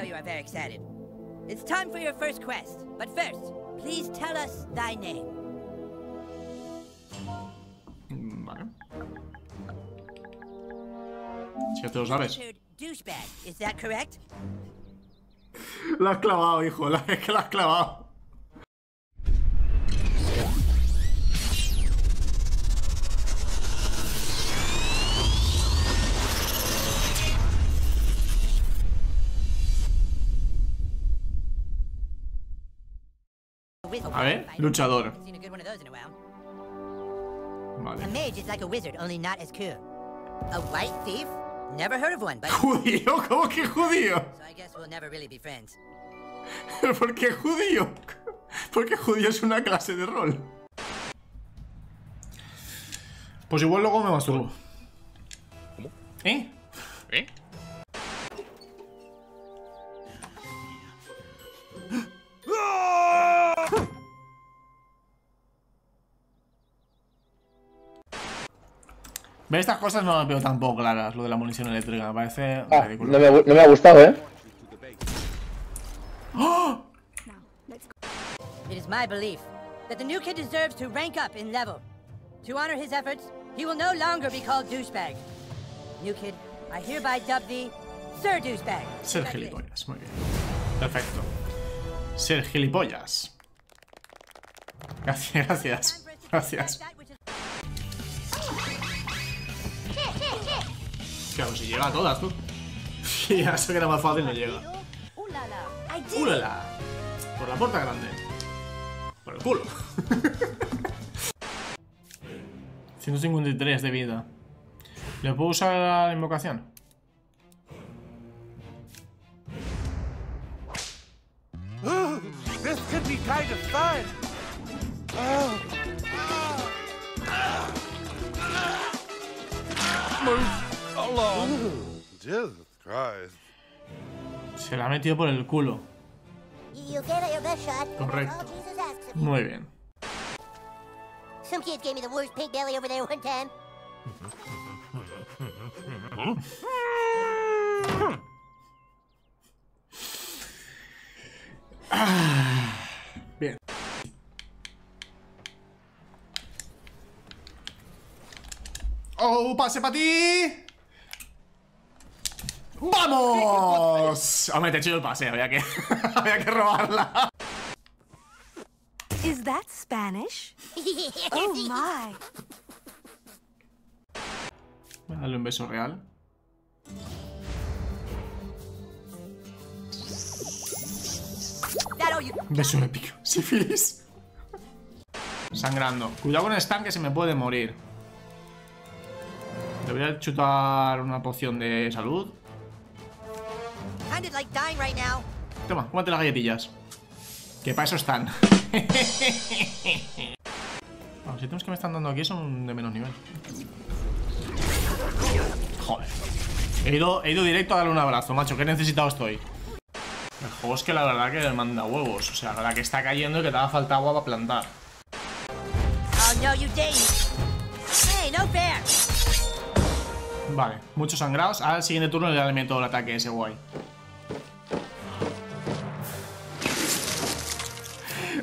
know you are very excited. It's time for your first quest. But first, please tell us thy name. Vale. Si ya te lo sabes. Douchebag, is that correct? La has clavado, hijo. La, es que la has clavado. Of one, but so ¿Judío? ¿Cómo que judío? ¿Por qué judío? Porque judío es una clase de rol. Pues igual luego me masturbo. ¿Cómo? ¿Eh? ¿Eh? Ve, estas cosas no las veo tampoco claras, lo de la munición eléctrica. Me parece Ah, ridículo. no, me, no me ha gustado, ¿eh? It is my belief that the new kid deserves to rank up in level. To honor his efforts, he will no longer be called douchebag. New kid, I hereby dub thee Sir Douchebag. Ser gilipollas, muy bien. Perfecto. Ser gilipollas. Gracias, gracias. Gracias. Claro, si llega a todas, tú. Ya sé que era más fácil, no llega. ¡Ulala! Por la puerta grande. Por el culo. 153 de vida. ¿Le puedo usar la invocación? This could be kind of fun. Along. Jesus Christ. Se la ha metido por el culo. Correcto. You. Muy bien. Some kids gave me the worst pink belly over there one time. Bien. ¡Oh, pase para ti! ¡Vamos! Hombre, te he hecho el pase, había que, había que robarla. Is that Spanish? Oh my. Voy a darle un beso real. Beso épico. Sífilis. Sangrando. Cuidado con el stand que se me puede morir. Le voy a chutar una poción de salud. Toma, cómate las galletillas. Que para eso están. Los ítems que me están dando aquí son de menos nivel. Joder. He ido, he ido directo a darle un abrazo, macho. Qué necesitado estoy. El juego es que la verdad que manda huevos. O sea, la verdad que está cayendo y que te va a faltar agua para plantar. Oh no, you. Hey, no fair. Vale, muchos sangrados. Ahora el siguiente turno le alimento el ataque ese guay.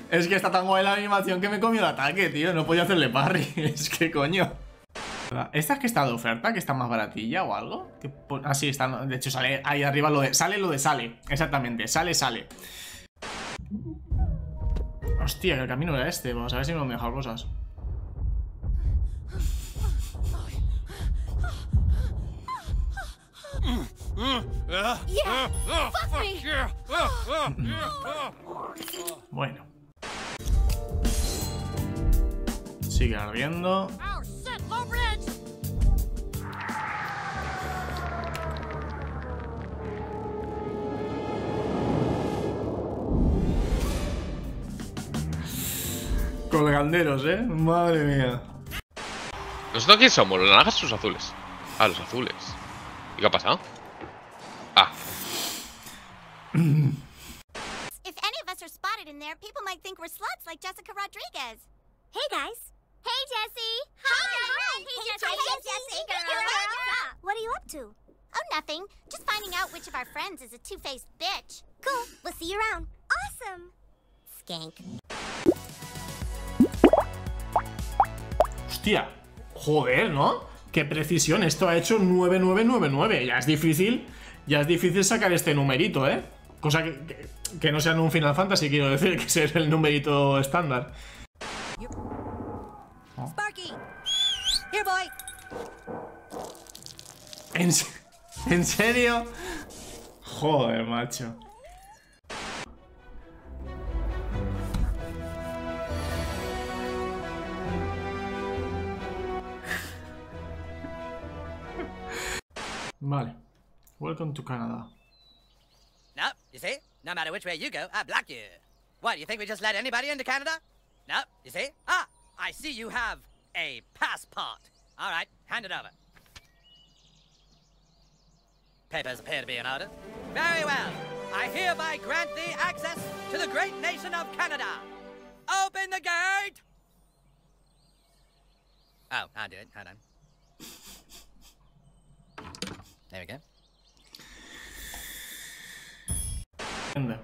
Es que está tan guay la animación que me comió el ataque, tío. No podía hacerle parry. Es que coño. ¿Esta es que está de oferta? ¿Que está más baratilla o algo? Ah, sí, está. De hecho, sale ahí arriba lo de. Sale lo de sale. Exactamente. Sale, sale. Hostia, que el camino era este. Vamos a ver si me dejado cosas. Bueno. Sigue ardiendo. Colganderos, ¿eh? Madre mía. ¿Nosotros quién somos? ¿Los naranjas o los azules? Ah, los azules. ¿Y qué ha pasado? Ah, If any of us are spotted in there, people might think we're sluts like Jessica Rodriguez. Hey, guys. Hey, Jessie. Hi. Hi. Hey, Jessie. Hey, Jessie. Girl. What are you up to? Oh, nothing. Just finding out which of our friends is a two-faced bitch. Cool. We'll see you around. Awesome. Skank. Hostia, joder, ¿no? Qué precisión, esto ha hecho 9999. Ya es difícil, ya es difícil sacar este numerito, ¿eh? Cosa que, que, que no sea en un Final Fantasy, quiero decir, que es el numerito estándar. Sparky! Here, boy! ¿En, se- ¿En serio? Joder, macho. Vale. Welcome to Canada. No, you see? No matter which way you go, I block you. What, you think we just let anybody into Canada? No, you see? Ah, I see you have a passport. All right, hand it over. Papers appear to be in order. Very well. I hereby grant thee access to the great nation of Canada. Open the gate! Oh, I'll do it. Hold on. There we go. Entiende.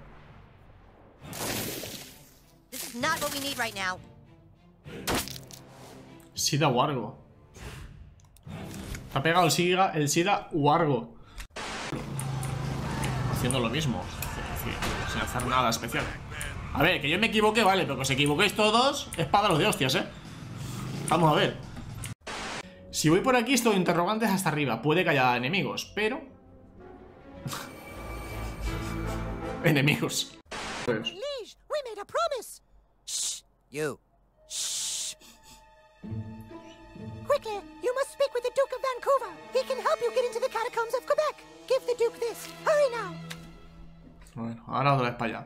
This is not what we need right now. Sida Wargo. Ha pegado el Sida, el Sida Wargo. Haciendo lo mismo. Sin hacer nada especial. A ver, que yo me equivoque, vale, pero que os equivoquéis todos, es para los de hostias, ¿eh? Vamos a ver. Si voy por aquí, estoy interrogantes hasta arriba. Puede que haya enemigos, pero... enemigos. Quickly, you must speak with the Duke of Vancouver. He can help you get into the catacombs of Quebec. Give the Duke this. Hurry now. Bueno, ahora otra vez para allá.